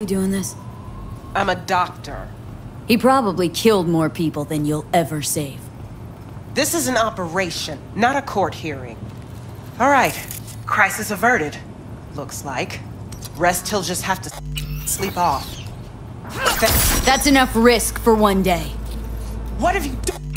You doing this? I'm a doctor. He probably killed more people than you'll ever save. This is an operation, not a court hearing. All right, crisis averted. Looks like. Rest he'll just have to sleep off. That's enough risk for one day. What have you done?